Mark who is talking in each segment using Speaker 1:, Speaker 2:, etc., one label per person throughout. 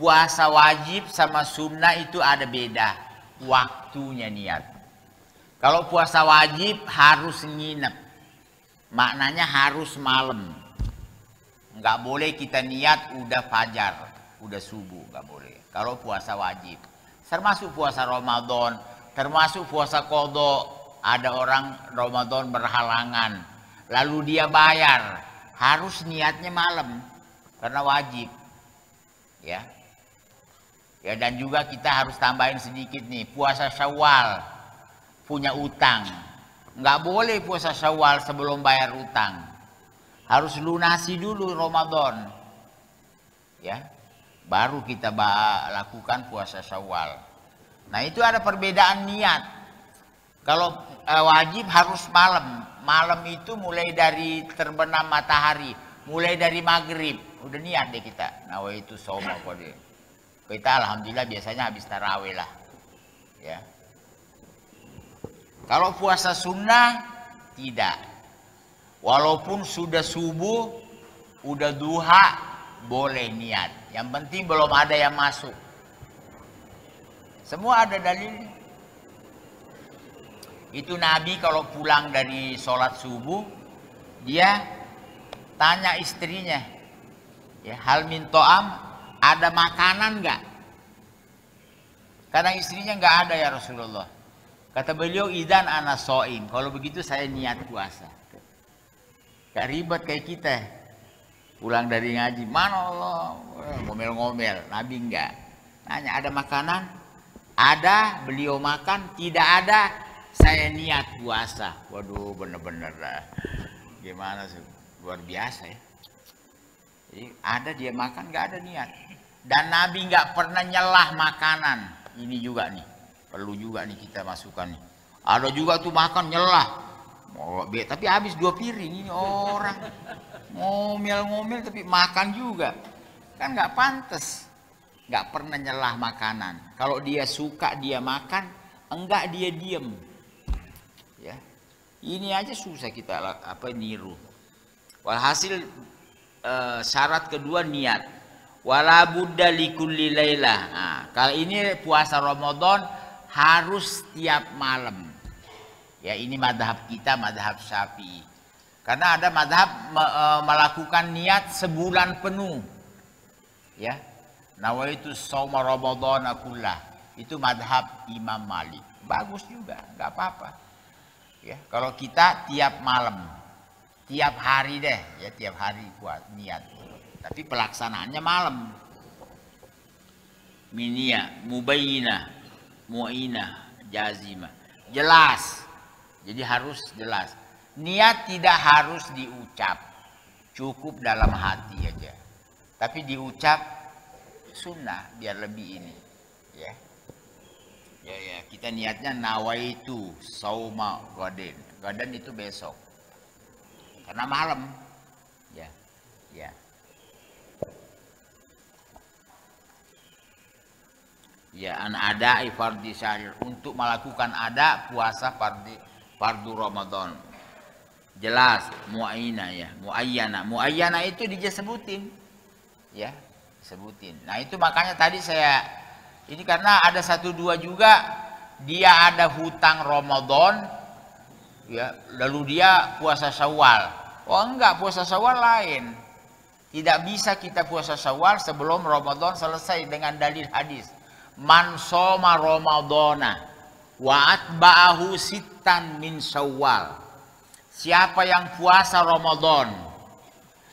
Speaker 1: puasa wajib sama sunnah itu ada beda waktunya niat. Kalau puasa wajib harus nginep. Maknanya harus malam. Nggak boleh kita niat udah fajar, udah subuh, nggak boleh. Kalau puasa wajib. Termasuk puasa Ramadan, termasuk puasa kodok. Ada orang Ramadan berhalangan. Lalu dia bayar. Harus niatnya malam. Karena wajib. Ya, Ya dan juga kita harus tambahin sedikit nih, puasa Syawal punya utang. Nggak boleh puasa Syawal sebelum bayar utang. Harus lunasi dulu Ramadan. Ya. Baru kita lakukan puasa Syawal. Nah, itu ada perbedaan niat. Kalau eh, wajib harus malam. Malam itu mulai dari terbenam matahari, mulai dari maghrib. Udah niat deh kita. Nah, itu soma kode. Kita alhamdulillah biasanya habis tarawih lah. Ya. Kalau puasa sunnah tidak. Walaupun sudah subuh, udah duha, boleh niat. Yang penting belum ada yang masuk. Semua ada dalil. Itu Nabi kalau pulang dari sholat subuh, dia tanya istrinya, ya hal min to'am ada makanan nggak? Karena istrinya nggak ada ya Rasulullah. Kata beliau, idan anasoim. Kalau begitu saya niat puasa. Gak ribet kayak kita. Pulang dari ngaji, mana Allah? Ngomel-ngomel. Nabi enggak. Nanya, ada makanan? Ada, beliau makan. Tidak ada, saya niat puasa. Waduh, bener-bener. Gimana sih? Luar biasa ya. Jadi ada dia makan, nggak ada niat. Dan Nabi nggak pernah nyelah makanan. Ini juga nih, perlu juga nih kita masukkan nih. Ada juga tuh makan nyelah. Tapi habis dua piring ini orang ngomel-ngomel tapi makan juga. Kan nggak pantas. Nggak pernah nyelah makanan. Kalau dia suka dia makan, enggak dia diem. Ya. Ini aja susah kita apa niru. Walhasil eh, syarat kedua niat wala budda likulli lailah. Nah, kalau ini puasa Ramadan harus tiap malam. Ya ini madhab kita, madhab syafi'i. Karena ada madhab me, e, melakukan niat sebulan penuh. Ya, nawaitu sawma Ramadan akullah. Itu madhab Imam Malik. Bagus juga, nggak apa-apa. Ya, kalau kita tiap malam, tiap hari deh, ya tiap hari buat niat. Tapi pelaksanaannya malam. Minia, mubayina, mu'ina, jazima. Jelas. Jadi harus jelas. Niat tidak harus diucap. Cukup dalam hati aja. Tapi diucap sunnah biar lebih ini. Ya. Ya ya, kita niatnya nawaitu sauma gaden. Gaden itu besok. Karena malam. Ya. Ya. ya an ada fardhi syahrir untuk melakukan ada puasa fardhi fardu Ramadan jelas muayyana ya muayyana muayyana itu disebutin ya sebutin nah itu makanya tadi saya ini karena ada satu dua juga dia ada hutang Ramadan ya lalu dia puasa Syawal oh enggak puasa Syawal lain. Tidak bisa kita puasa Syawal sebelum Ramadan selesai dengan dalil hadis. Man soma ramadana wa atba'ahu sittan min syawal. Siapa yang puasa Ramadan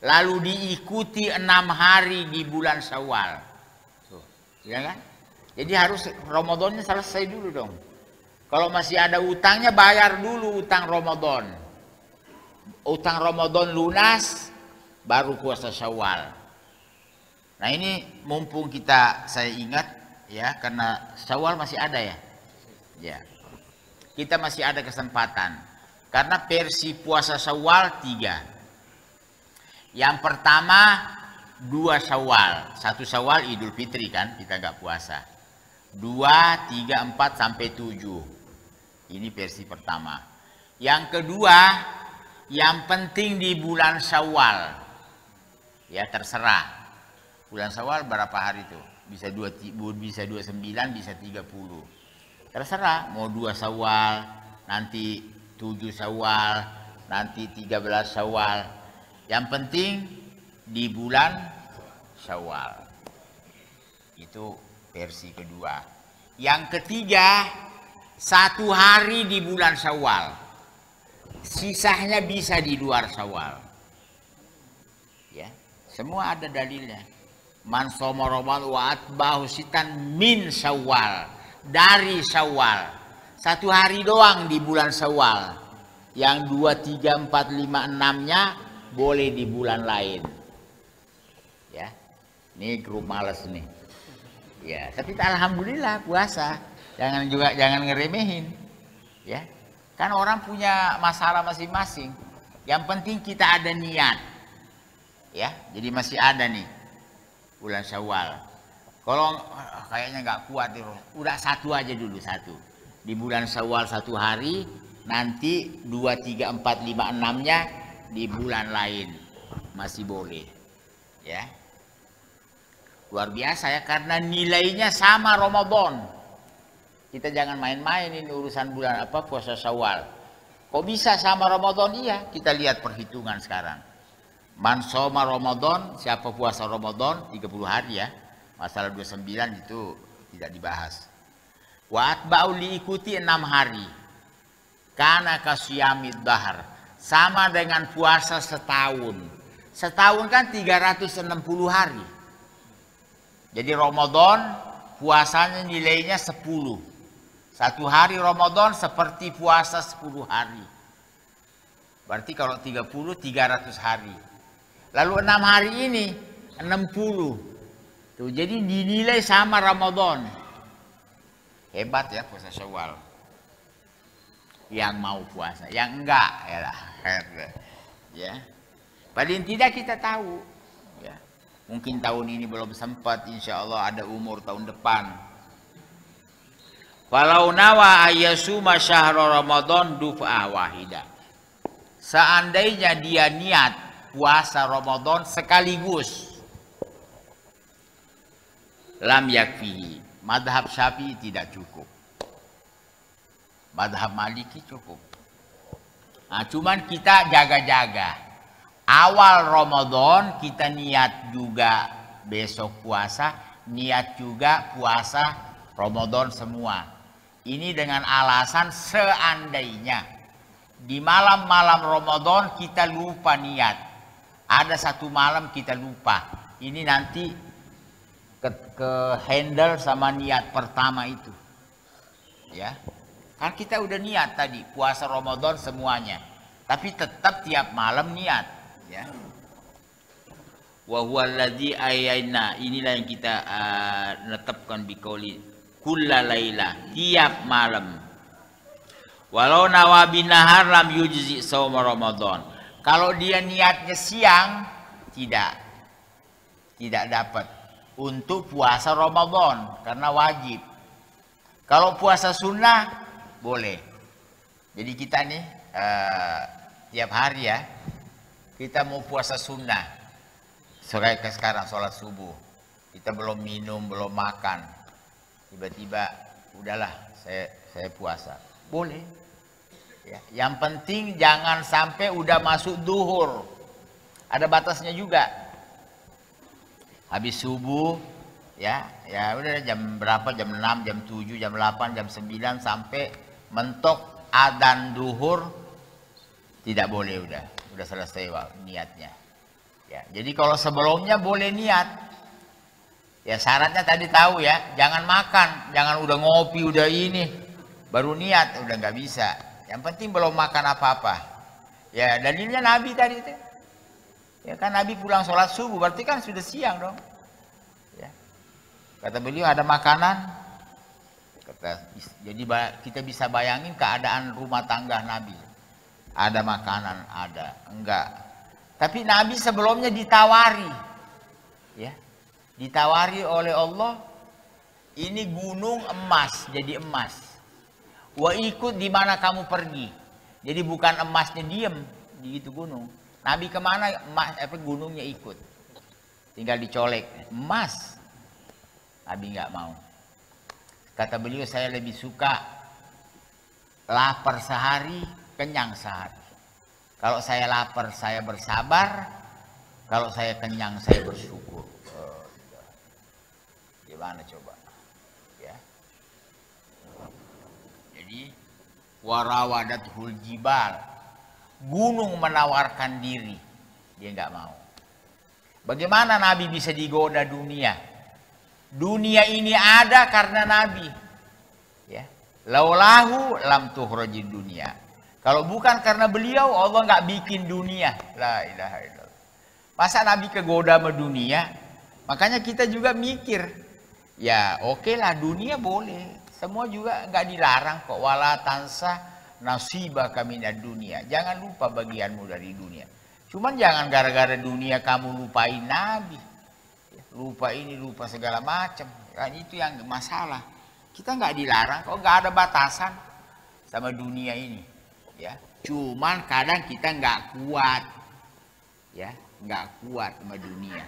Speaker 1: lalu diikuti enam hari di bulan syawal. Tuh, ya kan? Jadi harus Ramadannya selesai dulu dong. Kalau masih ada utangnya bayar dulu utang Ramadan utang Ramadan lunas baru puasa syawal nah ini mumpung kita saya ingat ya karena Syawal masih ada ya. Ya. Kita masih ada kesempatan. Karena versi puasa Syawal tiga. Yang pertama dua Syawal, satu Syawal Idul Fitri kan kita nggak puasa. Dua, tiga, empat sampai tujuh. Ini versi pertama. Yang kedua, yang penting di bulan Syawal. Ya terserah. Bulan Syawal berapa hari itu? bisa dua bisa dua sembilan bisa tiga puluh terserah mau dua sawal nanti tujuh sawal nanti tiga belas sawal yang penting di bulan sawal itu versi kedua yang ketiga satu hari di bulan sawal sisanya bisa di luar sawal ya semua ada dalilnya Man soma Ramadan wa atbahu sitan min Syawal. Dari Syawal. Satu hari doang di bulan Syawal. Yang dua, tiga, empat, lima, enamnya boleh di bulan lain. Ya. Ini grup males nih. Ya, tapi alhamdulillah puasa. Jangan juga jangan ngeremehin. Ya. Kan orang punya masalah masing-masing. Yang penting kita ada niat. Ya, jadi masih ada nih bulan Syawal. Kalau ah, kayaknya nggak kuat udah satu aja dulu satu. Di bulan Syawal satu hari, nanti dua, tiga, empat, lima, enamnya di bulan lain masih boleh, ya. Luar biasa ya, karena nilainya sama Ramadan. Kita jangan main-main ini urusan bulan apa puasa Syawal. Kok bisa sama Ramadan? Iya, kita lihat perhitungan sekarang. Man soma Ramadan, siapa puasa Ramadan 30 hari ya. Masalah 29 itu tidak dibahas. Wa atba'u ikuti 6 hari. Karena kasyamid dahar. Sama dengan puasa setahun. Setahun kan 360 hari. Jadi Ramadan puasanya nilainya 10. Satu hari Ramadan seperti puasa 10 hari. Berarti kalau 30 300 hari. Lalu enam hari ini enam puluh. Tuh, jadi dinilai sama Ramadan. Hebat ya puasa Syawal. Yang mau puasa, yang enggak ya lah. Ya. Paling tidak kita tahu. Ya. Mungkin tahun ini belum sempat, insya Allah ada umur tahun depan. Walau nawa ayasuma syahrul Ramadan dufa wahida. Seandainya dia niat puasa Ramadan sekaligus. Lam yakfihi. Madhab Syafi'i tidak cukup. Madhab Maliki cukup. Nah, cuman kita jaga-jaga. Awal Ramadan kita niat juga besok puasa, niat juga puasa Ramadan semua. Ini dengan alasan seandainya di malam-malam Ramadan kita lupa niat ada satu malam kita lupa. Ini nanti ke, ke handle sama niat pertama itu. Ya. Kan kita udah niat tadi puasa Ramadan semuanya. Tapi tetap tiap malam niat, ya. Wa huwa alladzi ayyaina. Inilah yang kita uh, netapkan bikauli kulla laila, tiap malam. Walau nawabi nahar lam yujzi saum Ramadan. Kalau dia niatnya siang, tidak. Tidak dapat. Untuk puasa Ramadan, karena wajib. Kalau puasa sunnah, boleh. Jadi kita nih, uh, tiap hari ya, kita mau puasa sunnah. Ke sekarang sholat subuh. Kita belum minum, belum makan. Tiba-tiba, udahlah, saya saya puasa. Boleh Ya, yang penting jangan sampai udah masuk duhur. Ada batasnya juga. Habis subuh, ya, ya udah jam berapa? Jam 6, jam 7, jam 8, jam 9 sampai mentok adan duhur tidak boleh udah. Udah selesai niatnya. Ya, jadi kalau sebelumnya boleh niat. Ya syaratnya tadi tahu ya, jangan makan, jangan udah ngopi, udah ini, baru niat, udah nggak bisa. Yang penting belum makan apa-apa. Ya dalilnya Nabi tadi itu. Ya kan Nabi pulang sholat subuh, berarti kan sudah siang dong. Ya. Kata beliau ada makanan. Kata, jadi kita bisa bayangin keadaan rumah tangga Nabi. Ada makanan, ada. Enggak. Tapi Nabi sebelumnya ditawari. Ya. Ditawari oleh Allah. Ini gunung emas, jadi emas. Wa ikut di mana kamu pergi. Jadi bukan emasnya diem di itu gunung. Nabi ke mana emas apa gunungnya ikut. Tinggal dicolek emas. Nabi nggak mau. Kata beliau saya lebih suka lapar sehari, kenyang sehari. Kalau saya lapar saya bersabar, kalau saya kenyang saya bersyukur. Gimana coba? Ya. Jadi warawadatul jibal. Gunung menawarkan diri, dia nggak mau. Bagaimana Nabi bisa digoda dunia? Dunia ini ada karena Nabi. Ya. Laulahu lam tuhrajid dunia. Kalau bukan karena beliau, Allah nggak bikin dunia. La ilaha illallah. Masa Nabi kegoda sama dunia? Makanya kita juga mikir, ya oke lah dunia boleh. Semua juga nggak dilarang kok. Wala tansa nasibah kami dari dunia. Jangan lupa bagianmu dari dunia. Cuman jangan gara-gara dunia kamu lupain Nabi. Lupa ini, lupa segala macam. Kan itu yang masalah. Kita nggak dilarang kok nggak ada batasan sama dunia ini. Ya, cuman kadang kita nggak kuat. Ya, nggak kuat sama dunia.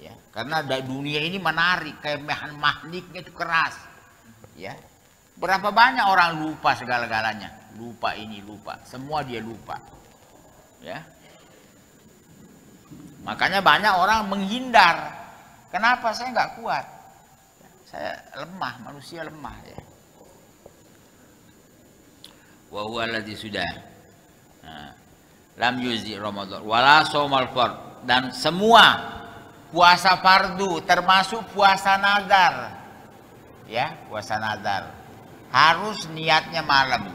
Speaker 1: Ya, karena dunia ini menarik kayak magniknya itu keras. Ya, berapa banyak orang lupa segala-galanya, lupa ini lupa, semua dia lupa. Ya, Makanya banyak orang menghindar. Kenapa saya nggak kuat? Saya lemah, manusia lemah ya. Wa huwa sudah. Nah, lam yuzi Ramadan wala fard dan semua puasa fardu termasuk puasa nazar. Ya, puasa nazar. Harus niatnya malam.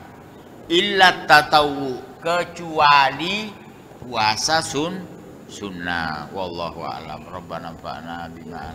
Speaker 1: Illa tatawu kecuali puasa sun sunnah wallahu a'lam rabbana fa'na bima